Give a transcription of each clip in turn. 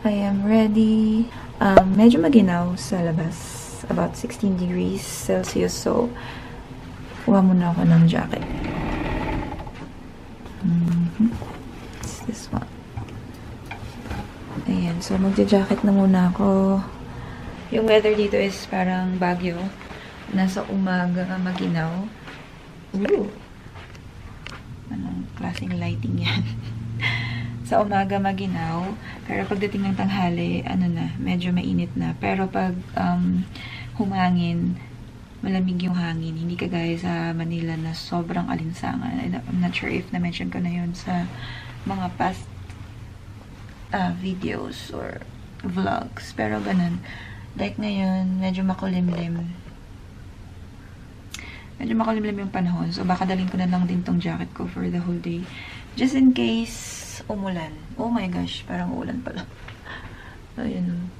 I am ready. Um, medyo maginaw sa labas. About 16 degrees Celsius. So, kuha muna ako ng jacket. Mm -hmm. It's this one. Ayan. So, magja-jacket na muna ako. Yung weather dito is parang bagyo. Nasa umaga maginaw. Ooh! Anong klaseng lighting yan? sa umaga maginaw. Pero pagdating ng tanghali, ano na, medyo mainit na. Pero pag um, humangin, malamig yung hangin. Hindi kagaya sa Manila na sobrang alinsangan. I'm not sure if na-mention ko na yun sa mga past uh, videos or vlogs. Pero ganun. Like ngayon, medyo makulimlim. Medyo makulimlim yung panahon. So, baka dalhin ko na lang din tong jacket ko for the whole day. Just in case umulan. Oh my gosh, parang ulan pala. Ayun.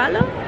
color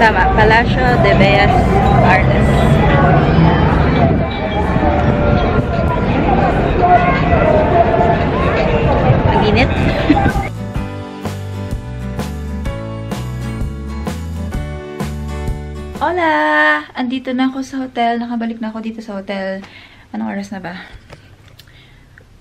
Tama, Palacio de Bellas Artes. Ang init. Hola! Andito na ako sa hotel. Nakabalik na ako dito sa hotel. Anong oras na ba?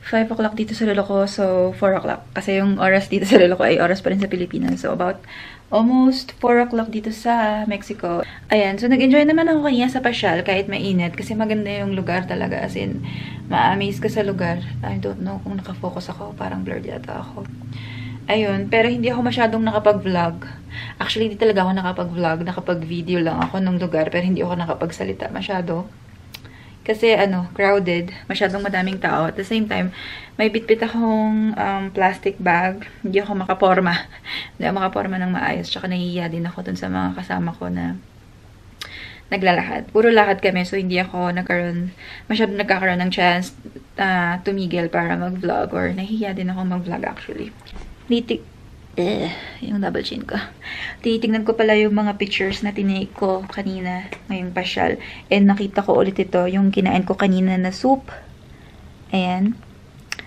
5 o'clock dito sa lolo ko, so 4 o'clock. Kasi yung oras dito sa lolo ko ay oras pa rin sa Pilipinas. So about almost 4 o'clock dito sa Mexico. Ayan, so nag-enjoy naman ako kanya sa pasyal kahit mainit. Kasi maganda yung lugar talaga. As in, ma-amaze ka sa lugar. I don't know kung nakafocus ako. Parang blurred yata ako. Ayun, pero hindi ako masyadong nakapag-vlog. Actually, hindi talaga ako nakapag-vlog. Nakapag-video lang ako ng lugar, pero hindi ako nakapagsalita masyado. Kasi, ano, crowded. Masyadong madaming tao. At the same time, may bitbit akong um, plastic bag. Hindi ako makaporma. hindi ako makaporma ng maayos. Tsaka nahihiya din ako dun sa mga kasama ko na naglalakad. Puro lakad kami, so hindi ako nagkaroon, masyadong nagkakaroon ng chance uh, tumigil para mag-vlog or nahihiya din ako mag-vlog actually titig eh, yung double chin ko. Titignan ko pala yung mga pictures na tinake ko kanina ngayong pasyal. And nakita ko ulit ito, yung kinain ko kanina na soup. Ayan.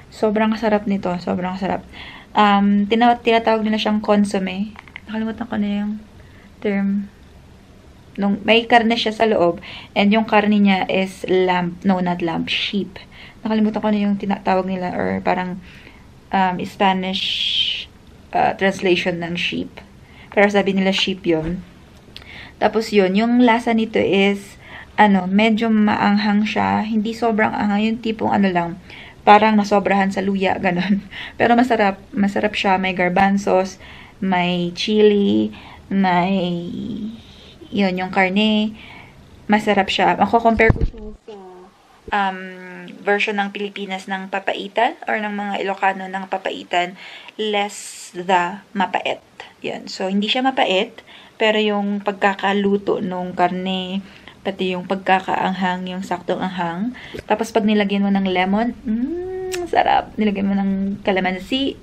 Sobrang sarap nito. Sobrang sarap. Um, tina tinatawag nila siyang consomme. Nakalimutan ko na yung term. Nung, may karne siya sa loob. And yung karne niya is lamb. No, not lamb. Sheep. Nakalimutan ko na yung tinatawag nila or parang um, Spanish uh, translation ng sheep. Pero sabi nila sheep yon Tapos yun, yung lasa nito is, ano, medyo maanghang siya. Hindi sobrang anghang. Yung tipong ano lang, parang nasobrahan sa luya, ganun. Pero masarap. Masarap siya. May garbanzos, may chili, may, yun, yung karne. Masarap siya. Ako compare ko sa um, version ng Pilipinas ng papaitan or ng mga Ilocano ng papaitan, less the mapait. Yan. So, hindi siya mapait, pero yung pagkakaluto nung karne, pati yung pagkakaanghang, yung saktong anghang. Tapos, pag nilagyan mo ng lemon, mmm, sarap. Nilagyan mo ng kalamansi.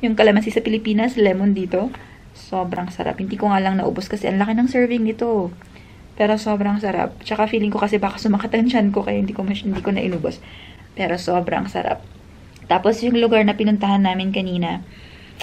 Yung kalamansi sa Pilipinas, lemon dito. Sobrang sarap. Hindi ko nga lang naubos kasi ang laki ng serving nito. Pero sobrang sarap. Tsaka feeling ko kasi baka sumakat ang tiyan ko kaya hindi ko, hindi ko na inubos. Pero sobrang sarap. Tapos yung lugar na pinuntahan namin kanina,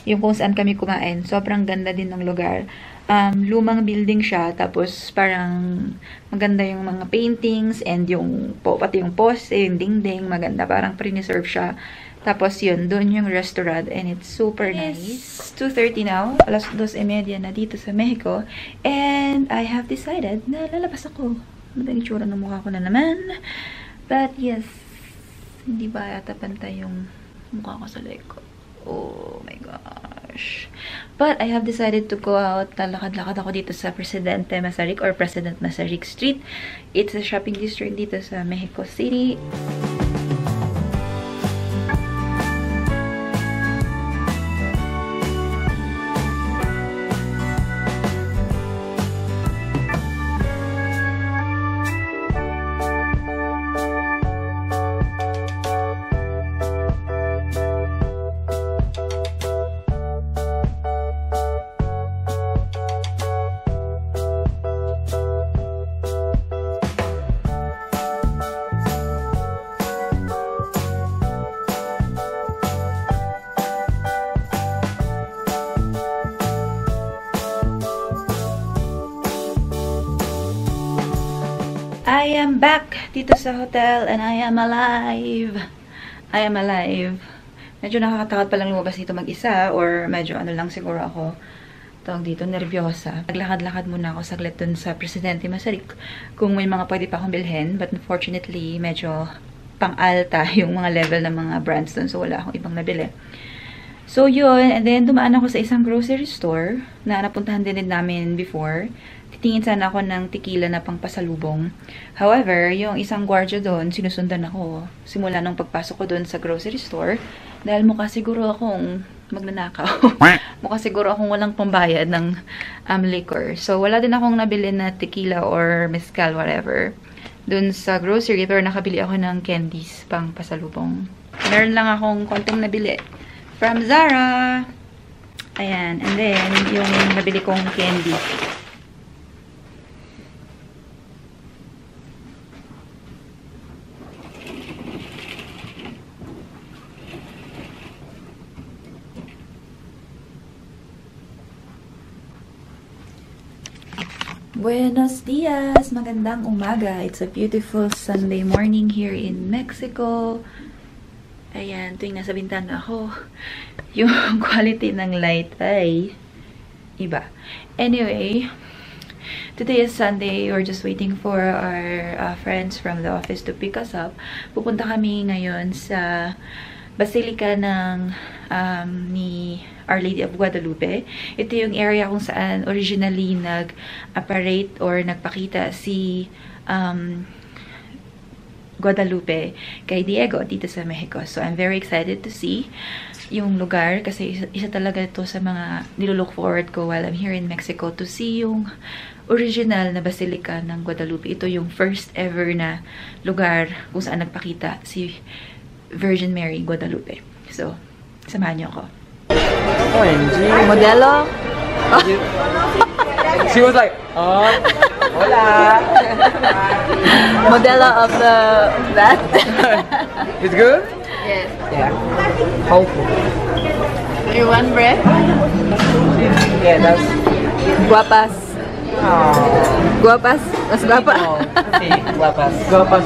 yung kung saan kami kumain, sobrang ganda din ng lugar. Um, lumang building siya, tapos parang maganda yung mga paintings and yung, po, pati yung poste, yung dingding, maganda. Parang pre-reserve siya. Tapos yun, doon yung restaurant and it's super nice. 2.30 now, alas 2.30 na dito sa Mexico. And I have decided na lalabas ako. Madang itsura ng mukha ko na naman. But yes, hindi ba yata pantay yung mukha ko sa leg ko? Oh my gosh. But I have decided to go out. Lalakad-lakad ako dito sa Presidente Masaryk or President Masaryk Street. It's a shopping district dito sa Mexico City. Dito sa hotel and I am alive. I am alive. Medyo nakakatakot palang lumabas dito mag-isa or medyo ano lang siguro ako tawag dito, nervyosa. Naglakad-lakad muna ako saglit dun sa Presidente Masaryk kung may mga pwede pa akong bilhin. But unfortunately, medyo pang-alta yung mga level ng mga brands dun. So, wala akong ibang nabili. So, yun. And then, dumaan ako sa isang grocery store na napuntahan din din namin before titingin sana ako ng tequila na pang pasalubong. However, yung isang gwardiya doon, sinusundan ako. Simula nung pagpasok ko doon sa grocery store. Dahil mukha siguro akong magnanakaw. mukha siguro akong walang pambayad ng um, liquor. So, wala din akong nabili na tequila or mezcal, whatever. Doon sa grocery store, nakabili ako ng candies pang pasalubong. Meron lang akong konting nabili. From Zara! Ayan. And then, yung nabili kong candy Buenos dias! Magandang umaga. It's a beautiful Sunday morning here in Mexico. Ayan, tuwing nasa bintana ako, yung quality ng light ay iba. Anyway, today is Sunday. We're just waiting for our uh, friends from the office to pick us up. Pupunta kami ngayon sa Basilica ng um, ni Our Lady of Guadalupe. Ito yung area kung saan originally nag-apparate or nagpakita si um, Guadalupe kay Diego dito sa Mexico. So, I'm very excited to see yung lugar kasi isa, isa talaga ito sa mga nilook forward ko while I'm here in Mexico to see yung original na Basilica ng Guadalupe. Ito yung first ever na lugar kung saan nagpakita si Virgin Mary Guadalupe. So, samahan niyo ako. OMG. Modelo? She was like, oh, hola. Modelo of the that? It's good? Yes. Yeah. Hopeful. Do you want bread? Yeah, that's. Guapas. Oh. Guapas? Mas guapa? Guapas. Guapas.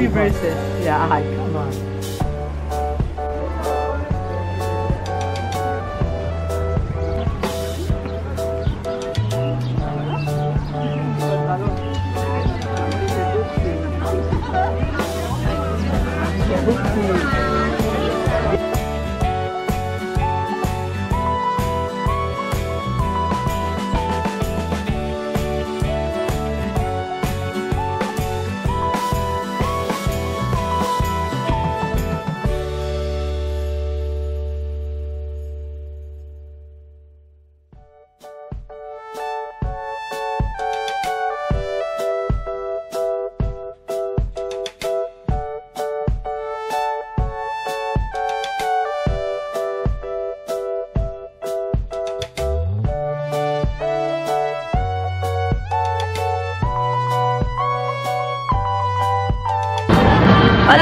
Have in every verses. Yeah, hi,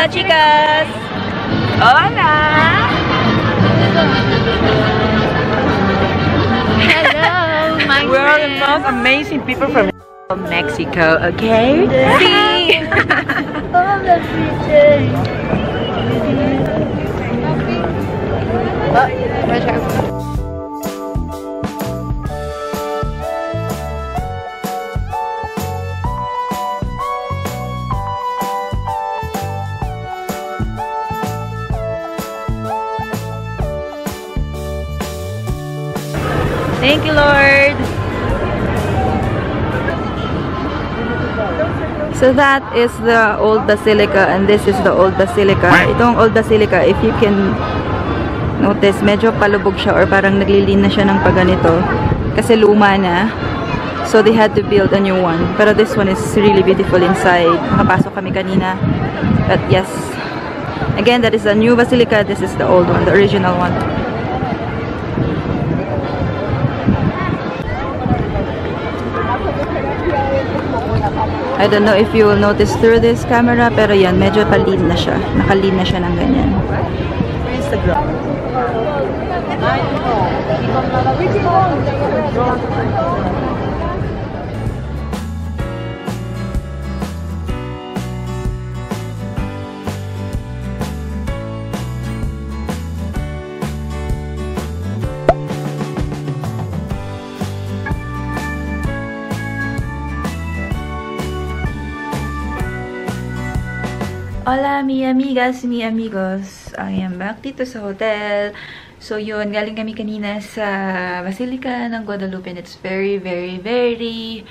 Hola, chicas! Hola! Hello, my We're the most amazing people from Mexico, okay? See? All the features. Oh, Thank you, Lord! So that is the old basilica and this is the old basilica. Itong old basilica, if you can notice, medyo palubog siya or parang naglilin na siya ng paganito. Kasi luma na. So they had to build a new one. Pero this one is really beautiful inside. Nakapasok kami kanina. But yes. Again, that is the new basilica. This is the old one, the original one. I don't know if you will notice through this camera, pero yan, medyo palin na siya. Nakalin na siya ng ganyan. Instagram. Hola, mi amigas, mi amigos. I am back dito sa hotel. So, yun, galing kami kanina sa Basilica ng Guadalupe and it's very, very, very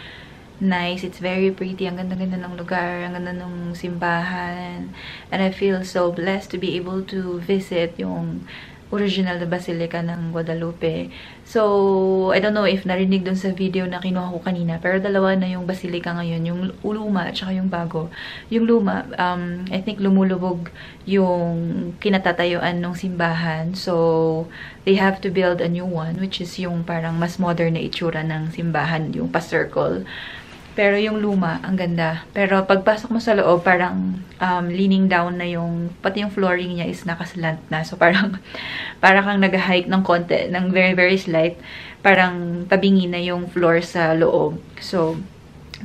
nice. It's very pretty. Ang ganda-ganda ng lugar. Ang ganda ng simbahan. And I feel so blessed to be able to visit yung original na Basilica ng Guadalupe. So, I don't know if narinig dun sa video na kinuha ko kanina, pero dalawa na yung Basilica ngayon, yung luma at saka yung bago. Yung luma, um, I think lumulubog yung kinatatayuan ng simbahan. So, they have to build a new one, which is yung parang mas modern na itsura ng simbahan, yung pa-circle. Pero yung luma, ang ganda. Pero pagpasok mo sa loob, parang um, leaning down na yung, pati yung flooring niya is nakaslant na. So parang, parang kang nag-hike ng konti, ng very, very slight. Parang tabingi na yung floor sa loob. So,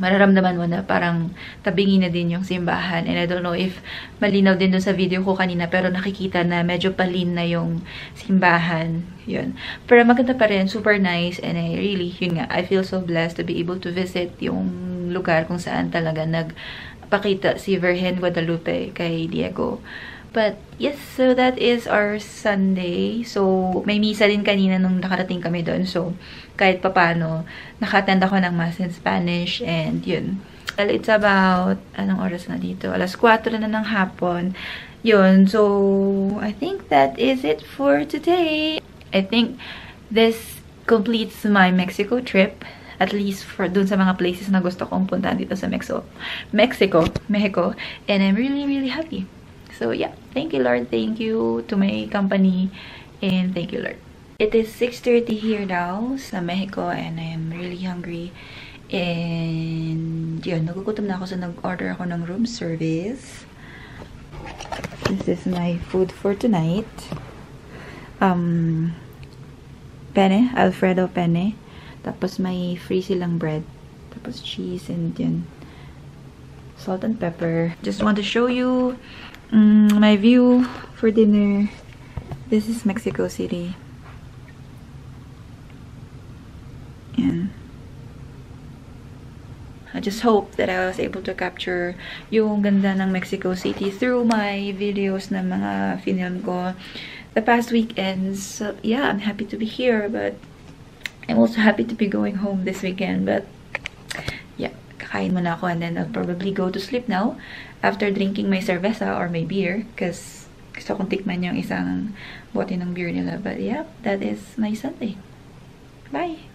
mararamdaman mo na parang tabingi na din yung simbahan. And I don't know if malinaw din dun sa video ko kanina, pero nakikita na medyo palin na yung simbahan. Yun. Pero maganda pa rin, super nice, and I really, yun nga, I feel so blessed to be able to visit yung lugar kung saan talaga nagpakita si Virgen Guadalupe kay Diego. But, yes, so that is our Sunday. So, may misa din kanina nung nakarating kami doon. So, kahit papano, nakatend ako ng Mass in Spanish. And, yun. Well, it's about, anong oras na dito? Alas 4 na ng hapon. Yun. So, I think that is it for today. I think this completes my Mexico trip. At least for dun sa mga places na gusto kong puntahan dito sa Mexico. Mexico. Mexico. And I'm really, really happy. So, yeah. Thank you, Lord. Thank you to my company. And thank you, Lord. It is 6.30 here now sa Mexico and I am really hungry. And, yun, nagugutom na ako so nag-order ako ng room service. This is my food for tonight. Um, penne, Alfredo penne. Tapos may free silang bread. Tapos cheese and yun. Salt and pepper. Just want to show you um, my view for dinner. This is Mexico City. Yan. I just hope that I was able to capture yung ganda ng Mexico City through my videos na mga film ko the past weekends. So, yeah, I'm happy to be here, but I'm also happy to be going home this weekend. But, kakain muna ako and then I'll probably go to sleep now after drinking my cerveza or my beer because gusto kong tikman yung isang bote ng beer nila. But, yeah, that is my Sunday. Bye!